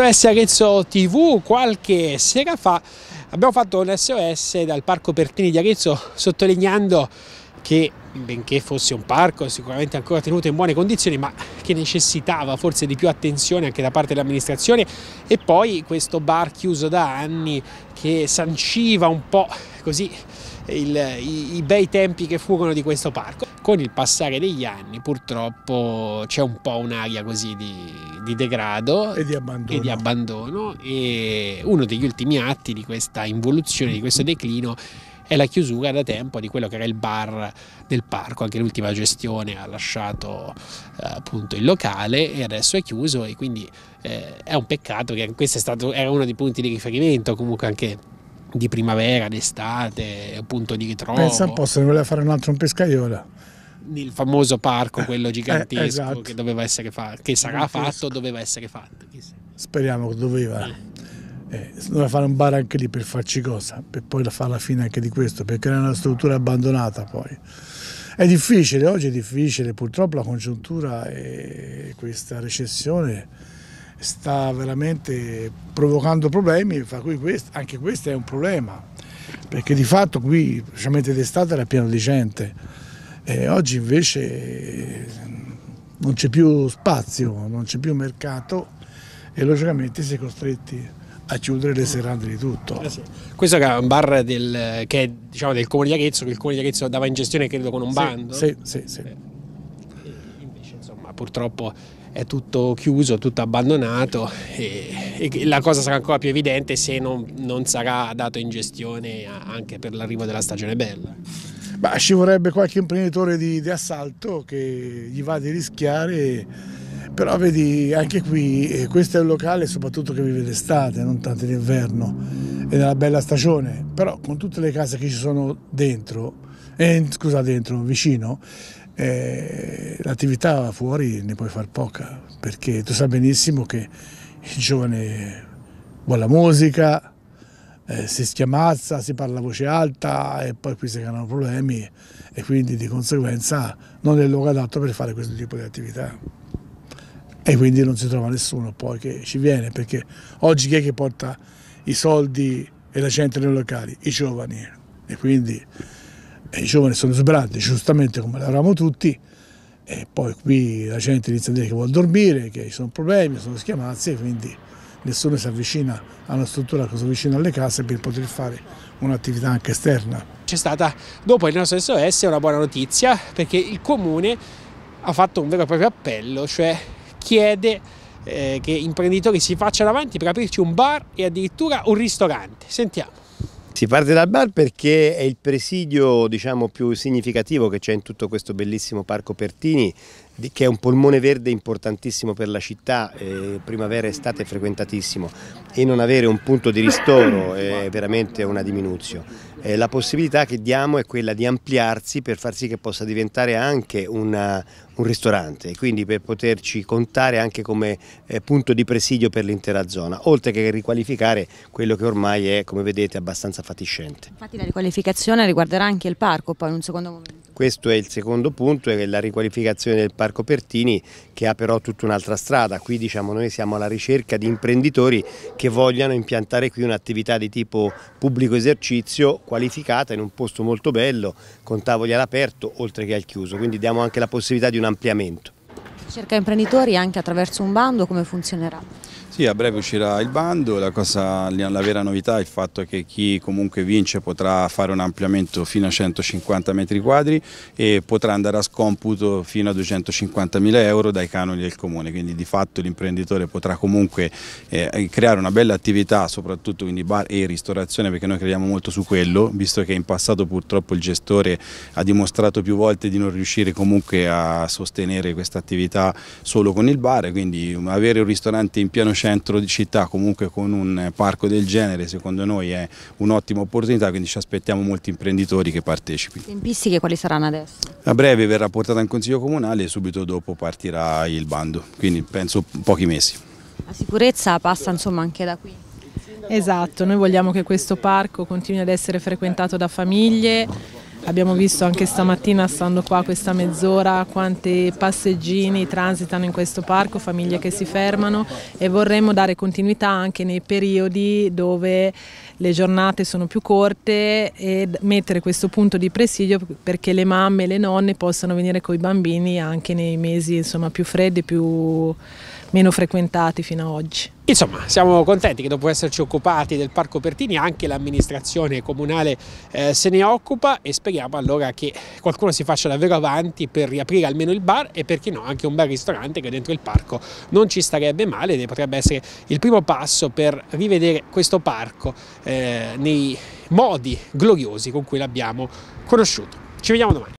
SOS Arezzo TV qualche sera fa abbiamo fatto un SOS dal Parco Pertini di Arezzo sottolineando che benché fosse un parco sicuramente ancora tenuto in buone condizioni ma che necessitava forse di più attenzione anche da parte dell'amministrazione e poi questo bar chiuso da anni che sanciva un po' così il, i, i, bei tempi che furono di questo parco. Con il passare degli anni purtroppo c'è un po' un'aria così di, di degrado e di, abbandono. e di abbandono e uno degli ultimi atti di questa involuzione, di questo declino è la chiusura da tempo di quello che era il bar del parco, anche l'ultima gestione ha lasciato eh, appunto il locale e adesso è chiuso e quindi eh, è un peccato che questo è stato, era uno dei punti di riferimento comunque anche di primavera, d'estate, punto di ritrovo. Pensa un po' se ne voleva fare un altro un pescaiola. Il famoso parco, quello eh, gigantesco eh, esatto. che doveva essere fatto, che sarà fatto, doveva essere fatto. Speriamo che doveva. Eh. Doveva fare un bar anche lì per farci cosa, per poi fare la fine anche di questo, perché era una struttura abbandonata poi. È difficile, oggi è difficile, purtroppo la congiuntura e questa recessione sta veramente provocando problemi, questo, anche questo è un problema, perché di fatto qui, specialmente d'estate, era pieno di gente, e oggi invece non c'è più spazio, non c'è più mercato e logicamente si è costretti a chiudere le serate di tutto. Eh sì. Questo è un bar del, che è diciamo, del Comune di Arezzo, che il Comune di Arezzo dava in gestione credo con un sì, bando. Sì, sì, sì. Eh, invece insomma purtroppo è tutto chiuso, tutto abbandonato e, e la cosa sarà ancora più evidente se non, non sarà dato in gestione anche per l'arrivo della stagione bella. Beh, ci vorrebbe qualche imprenditore di, di assalto che gli va di rischiare però vedi anche qui eh, questo è un locale soprattutto che vive d'estate, non tanto d'inverno e nella bella stagione, però con tutte le case che ci sono dentro, eh, scusa dentro, vicino, eh, l'attività fuori ne puoi far poca, perché tu sai benissimo che il giovane vuole la musica, eh, si schiamazza, si parla a voce alta e poi qui si creano problemi e quindi di conseguenza non è il luogo adatto per fare questo tipo di attività e quindi non si trova nessuno poi che ci viene perché oggi chi è che porta i soldi e la gente nei locali? I giovani e quindi e i giovani sono esuberanti giustamente come lavoriamo tutti e poi qui la gente inizia a dire che vuole dormire, che ci sono problemi, sono schiamazzi e quindi nessuno si avvicina a una struttura così vicina alle case per poter fare un'attività anche esterna. C'è stata dopo il nostro SOS una buona notizia perché il comune ha fatto un vero e proprio appello, cioè chiede eh, che imprenditori si facciano avanti per aprirci un bar e addirittura un ristorante. Sentiamo. Si parte dal bar perché è il presidio diciamo, più significativo che c'è in tutto questo bellissimo parco Pertini che è un polmone verde importantissimo per la città, eh, primavera e estate frequentatissimo e non avere un punto di ristoro è veramente una diminuzione. Eh, la possibilità che diamo è quella di ampliarsi per far sì che possa diventare anche una, un ristorante, quindi per poterci contare anche come eh, punto di presidio per l'intera zona, oltre che riqualificare quello che ormai è, come vedete, abbastanza fatiscente. Infatti la riqualificazione riguarderà anche il parco poi in un secondo momento. Questo è il secondo punto, è la riqualificazione del Parco Pertini che ha però tutta un'altra strada. Qui diciamo, noi siamo alla ricerca di imprenditori che vogliano impiantare qui un'attività di tipo pubblico esercizio qualificata in un posto molto bello, con tavoli all'aperto oltre che al chiuso, quindi diamo anche la possibilità di un ampliamento. Cerca imprenditori anche attraverso un bando, come funzionerà? Sì, a breve uscirà il bando, la, cosa, la, vera novità è il fatto che chi comunque vince potrà fare un ampliamento fino a 150 metri quadri e potrà andare a scomputo fino a 250 mila euro dai canoni del comune, quindi di fatto l'imprenditore potrà comunque eh, creare una bella attività, soprattutto quindi bar e ristorazione perché noi crediamo molto su quello, visto che in passato purtroppo il gestore ha dimostrato più volte di non riuscire comunque a sostenere questa attività solo con il bar, quindi avere un ristorante in piano centro di città comunque con un parco del genere secondo noi è un'ottima opportunità quindi ci aspettiamo molti imprenditori che partecipino. Le tempistiche quali saranno adesso? A breve verrà portata in consiglio comunale e subito dopo partirà il bando, quindi penso pochi mesi. La sicurezza passa insomma anche da qui? Esatto, noi vogliamo che questo parco continui ad essere frequentato da famiglie, Abbiamo visto anche stamattina stando qua questa mezz'ora quanti passeggini transitano in questo parco, famiglie che si fermano e vorremmo dare continuità anche nei periodi dove le giornate sono più corte e mettere questo punto di presidio perché le mamme e le nonne possano venire con i bambini anche nei mesi insomma, più freddi, più meno frequentati fino ad oggi. Insomma, siamo contenti che dopo esserci occupati del Parco Pertini anche l'amministrazione comunale eh, se ne occupa e speriamo allora che qualcuno si faccia davvero avanti per riaprire almeno il bar e perché no anche un bel ristorante che dentro il parco non ci starebbe male ed potrebbe essere il primo passo per rivedere questo parco eh, nei modi gloriosi con cui l'abbiamo conosciuto. Ci vediamo domani.